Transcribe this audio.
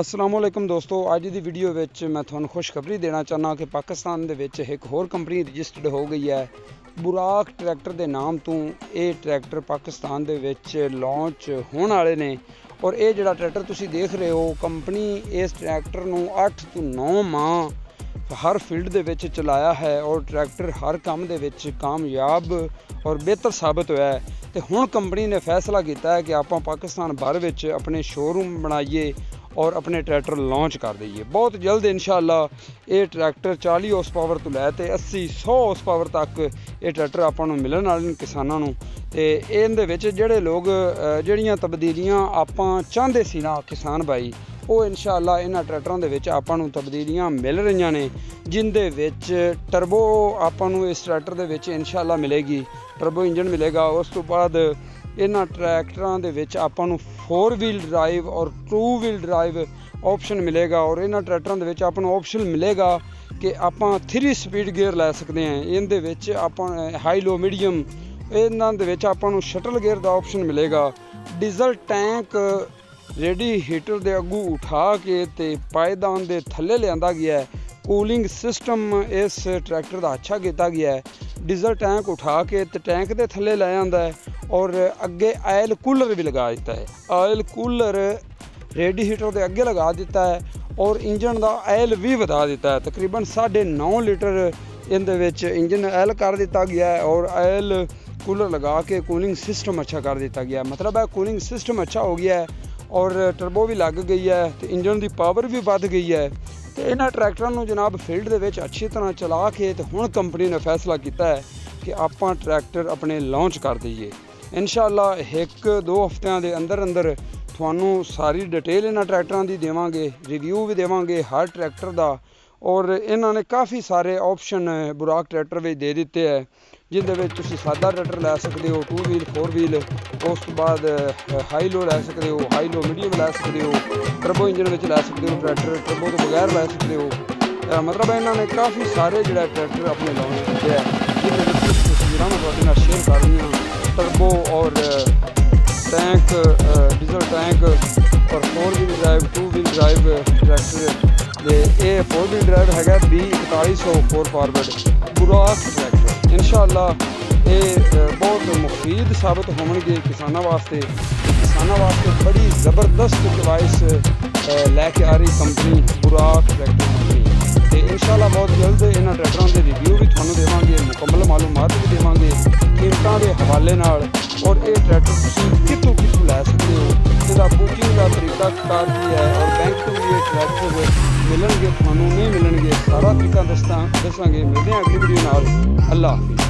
ਅਸਲਾਮ ਵਾਲੇਕਮ ਦੋਸਤੋ, ਅੱਜ ਦੀ ਵੀਡੀਓ ਵਿੱਚ ਮੈਂ ਤੁਹਾਨੂੰ ਖੁਸ਼ਖਬਰੀ ਦੇਣਾ ਚਾਹੁੰਦਾ ਕਿ ਪਾਕਿਸਤਾਨ ਦੇ ਵਿੱਚ ਇੱਕ ਹੋਰ ਕੰਪਨੀ ਰਜਿਸਟਰਡ ਹੋ ਗਈ ਹੈ। ਬੁਰਾਕ ਟਰੈਕਟਰ ਦੇ ਨਾਮ ਤੋਂ ਇਹ ਟਰੈਕਟਰ ਪਾਕਿਸਤਾਨ ਦੇ ਵਿੱਚ ਲਾਂਚ ਹੋਣ ਵਾਲੇ ਨੇ। ਔਰ ਇਹ ਜਿਹੜਾ ਟਰੈਕਟਰ ਤੁਸੀਂ ਦੇਖ ਰਹੇ ਹੋ ਕੰਪਨੀ ਇਸ ਟਰੈਕਟਰ ਨੂੰ 8 ਤੋਂ 9 ਮਾਹ ਹਰ ਫੀਲਡ ਦੇ ਵਿੱਚ ਚਲਾਇਆ ਹੈ ਔਰ ਟਰੈਕਟਰ ਹਰ ਕੰਮ ਦੇ ਵਿੱਚ ਕਾਮਯਾਬ ਔਰ ਬਿਹਤਰ ਸਾਬਤ ਹੋਇਆ ਹੈ। ਤੇ ਹੁਣ ਕੰਪਨੀ ਨੇ ਫੈਸਲਾ ਕੀਤਾ ਹੈ ਕਿ ਆਪਾਂ ਪਾਕਿਸਤਾਨ ਭਰ ਵਿੱਚ ਆਪਣੇ ਸ਼ੋਰੂਮ ਬਣਾਈਏ ਔਰ ਆਪਣੇ ਟਰੈਕਟਰ ਲਾਂਚ ਕਰ ਦਈਏ। ਬਹੁਤ ਜਲਦ ਇਨਸ਼ਾਅੱਲਾ ਇਹ ਟਰੈਕਟਰ 40 ਹਾਰਸ ਪਾਵਰ ਤੋਂ ਲੈ ਤੇ 80 100 ਹਾਰਸ ਪਾਵਰ ਤੱਕ ਇਹ ਟਰੈਕਟਰ ਆਪਾਂ ਨੂੰ ਮਿਲਣ ਵਾਲੇ ਨੇ ਕਿਸਾਨਾਂ ਨੂੰ। ਤੇ ਇਹਦੇ ਵਿੱਚ ਜਿਹੜੇ ਲੋਕ ਜਿਹੜੀਆਂ ਤਬਦੀਲੀਆਂ ਆਪਾਂ ਚਾਹੁੰਦੇ ਸੀ ਨਾ ਕਿਸਾਨ ਭਾਈ ਉਹ ਇਨਸ਼ਾਅੱਲਾ ਇਹਨਾਂ ਟਰੈਕਟਰਾਂ ਦੇ ਵਿੱਚ ਆਪਾਂ ਨੂੰ ਤਬਦੀਲੀਆਂ ਮਿਲ ਰਹੀਆਂ ਨੇ, ਜਿੰਦੇ ਵਿੱਚ ਟਰਬੋ ਆਪਾਂ ਨੂੰ ਇਸ ਟਰੈਕਟਰ ਦੇ ਵਿੱਚ ਇਨਸ਼ਾਅੱਲਾ ਮਿਲੇਗੀ। ਟਰਬੋ ਇੰਜਨ ਮਿਲੇਗਾ। ਉਸ ਤੋਂ ਬਾਅਦ ਇਹਨਾਂ ਟਰੈਕਟਰਾਂ ਦੇ ਵਿੱਚ ਆਪਾਂ ਨੂੰ 4 ਵੀਲ ਡਰਾਈਵ ਔਰ 2 ਵੀਲ ਡਰਾਈਵ ਆਪਸ਼ਨ ਮਿਲੇਗਾ ਔਰ ਇਹਨਾਂ ਟਰੈਕਟਰਾਂ ਦੇ ਵਿੱਚ ਆਪਾਂ ਨੂੰ ਆਪਸ਼ਨ ਮਿਲੇਗਾ ਕਿ ਆਪਾਂ 3 ਸਪੀਡ ਗੇਅਰ ਲੈ ਸਕਦੇ ਹਾਂ। ਇਹਦੇ ਵਿੱਚ ਆਪਾਂ ਹਾਈ ਲੋ ਮੀਡੀਅਮ ਇਹਨਾਂ ਦੇ ਵਿੱਚ ਆਪਾਂ ਨੂੰ ਸ਼ਟਲ ਗੇਅਰ ਦਾ ਆਪਸ਼ਨ ਮਿਲੇਗਾ। ਡੀਜ਼ਲ ਟੈਂਕ ਰੇਡੀ ਹੀਟਰ ਦੇ ਅੱਗੂ ਉਠਾ ਕੇ ਤੇ ਪਾਇਦਾਨ ਦੇ ਥੱਲੇ ਲਿਆਂਦਾ ਗਿਆ ਹੈ। ਕੂਲਿੰਗ ਸਿਸਟਮ ਇਸ ਟਰੈਕਟਰ ਦਾ ਅੱਛਾ ਕੀਤਾ ਗਿਆ ਹੈ। ਡੀਜ਼ਲ ਟੈਂਕ ਉਠਾ ਕੇ ਤੇ ਟੈਂਕ ਦੇ ਥੱਲੇ ਲੈ ਜਾਂਦਾ ਹੈ ਔਰ ਅੱਗੇ ਆਇਲ ਕੂਲਰ ਵੀ ਲਗਾ ਦਿੱਤਾ ਹੈ। ਆਇਲ ਕੂਲਰ ਰੇਡੀ ਹੀਟਰ ਦੇ ਅੱਗੇ ਲਗਾ ਦਿੱਤਾ ਹੈ ਔਰ ਇੰਜਨ ਦਾ ਆਇਲ ਵੀ ਵਧਾ ਦਿੱਤਾ ਹੈ। ਤਕਰੀਬਨ 9.5 ਲੀਟਰ ਇਹਦੇ ਵਿੱਚ ਇੰਜਨ ਆਇਲ ਕਰ ਦਿੱਤਾ ਗਿਆ ਹੈ ਔਰ ਆਇਲ ਕੂਲਰ ਲਗਾ ਕੇ ਕੂਲਿੰਗ ਸਿਸਟਮ ਅੱਛਾ ਕਰ ਦਿੱਤਾ ਗਿਆ ਮਤਲਬ ਹੈ ਕੂਲਿੰਗ ਸਿਸਟਮ ਅੱਛਾ ਹੋ ਗਿਆ ਹੈ ਔਰ ਟਰਬੋ ਵੀ ਲੱਗ ਗਈ ਹੈ ਤੇ ਇੰਜਨ ਦੀ ਪਾਵਰ ਵੀ ਵੱਧ ਗਈ ਹੈ। ਤੇ ਇਹਨਾਂ ਟਰੈਕਟਰਾਂ ਨੂੰ ਜਨਾਬ ਫੀਲਡ ਦੇ ਵਿੱਚ ਅੱਛੀ ਤਰ੍ਹਾਂ ਚਲਾ ਕੇ ਤੇ ਹੁਣ ਕੰਪਨੀ ਨੇ ਫੈਸਲਾ ਕੀਤਾ ਹੈ ਕਿ ਆਪਾਂ ਟਰੈਕਟਰ ਆਪਣੇ ਲਾਂਚ ਕਰ ਦਈਏ। ਇਨਸ਼ਾਅੱਲਾ ਇੱਕ ਦੋ ਹਫ਼ਤਿਆਂ ਦੇ ਅੰਦਰ ਅੰਦਰ ਤੁਹਾਨੂੰ ਸਾਰੀ ਡਿਟੇਲ ਇਹਨਾਂ ਟਰੈਕਟਰਾਂ ਦੀ ਦੇਵਾਂਗੇ ਰਿਵਿਊ ਵੀ ਦੇਵਾਂਗੇ, ਹਰ ਟਰੈਕਟਰ ਦਾ ਔਰ ਇਹਨਾਂ ਨੇ ਕਾਫੀ ਸਾਰੇ ਆਪਸ਼ਨ ਬੁਰਾਕ ਟਰੈਕਟਰ ਵਿੱਚ ਦੇ ਦਿੱਤੇ ਹੈ, ਜਿਹਦੇ ਵਿੱਚ ਤੁਸੀਂ ਸਾਦਾ ਟਰੈਕਟਰ ਲੈ ਸਕਦੇ ਹੋ 2 ਵੀਲ 4 ਵੀਲ ਉਸ ਤੋਂ ਬਾਅਦ ਹਾਈ ਲੋ ਲੈ ਸਕਦੇ ਹੋ ਹਾਈ ਲੋ ਮੀਡੀਅਮ ਲੈ ਸਕਦੇ ਹੋ ਟਰਬੋ ਇੰਜਨ ਵਿੱਚ ਲੈ ਸਕਦੇ ਹੋ ਟਰੈਕਟਰ ਟਰਬੋ ਤੋਂ ਬਗੈਰ ਲੈ ਸਕਦੇ ਹੋ। ਮਤਲਬ ਇਹਨਾਂ ਨੇ ਕਾਫੀ ਸਾਰੇ ਜਿਹੜਾ ਟਰੈਕਟਰ ਆਪਣੇ ਲਾਂਚ ਕੀਤੇ ਹੈ, ਜਿਹਦੇ ਵਿੱਚ ਕੁਝ ਤਸਵੀਰਾਂ ਮੈਂ ਤੁਹਾਡੇ ਨਾਲ ਸ਼ੇਅਰ ਕਰ ਰਹੀ ਹਾਂ ਟਰਬੋ ਔਰ ਟੈਂਕ ਡੀਜ਼ਲ ਟੈਂਕ ਔਰ 4 wheel drive 2 wheel drive tractor ਤੇ ਇਹ 4 ਵੀਲ ਡਰਾਈਵ ਹੈਗਾ B 4104 ਫਾਰਵਰਡ ਬੁਰਾਕ ਟਰੈਕਟਰ ਇਨਸ਼ਾਅੱਲਾ ਇਹ ਬਹੁਤ ਮੁਫੀਦ ਸਾਬਤ ਹੋਣਗੇ ਕਿਸਾਨਾਂ ਵਾਸਤੇ। ਕਿਸਾਨਾਂ ਵਾਸਤੇ ਬੜੀ ਜ਼ਬਰਦਸਤ ਡਿਵਾਈਸ ਲੈ ਕੇ ਆ ਰਹੀ ਕੰਪਨੀ ਬੁਰਾਕ ਟਰੈਕਟਰ ਕੰਪਨੀ ਤੇ ਇਨਸ਼ਾਅੱਲਾ ਬਹੁਤ ਜਲਦ ਇਹਨਾਂ ਟਰੈਕਟਰਾਂ ਦੇ ਰਿਵਿਊ ਵੀ ਤੁਹਾਨੂੰ ਦੇਵਾਂਗੇ, ਮੁਕੰਮਲ ਮਾਲੂਮਾਤ ਵੀ ਦੇਵਾਂਗੇ, ਕੀਮਤਾਂ ਦੇ ਹਵਾਲੇ ਨਾਲ। ਔਰ ਇਹ ਟਰੈਕਟਰ ਤੁਸੀਂ ਕਿੱਥੋਂ ਕਿੱਥੋਂ ਲੈ ਸਕਦੇ ਹੋ? ਇਹਦਾ ਬੁਕਿੰਗ ਦਾ ਤਰੀਕਾ ਕਾਰ ਮਿਲਣਗੇ, ਤੁਹਾਨੂੰ ਨਹੀਂ ਮਿਲਣਗੇ, ਸਾਰਾ ਤਰੀਕਾ ਦੱਸਾਂ ਦੱਸਾਂਗੇ, ਮਿਲਦੇ ਹਾਂ ਅਗਲੀ ਵੀਡੀਓ ਨਾਲ। ਅੱਲਾ ਹਾਫਿਜ਼।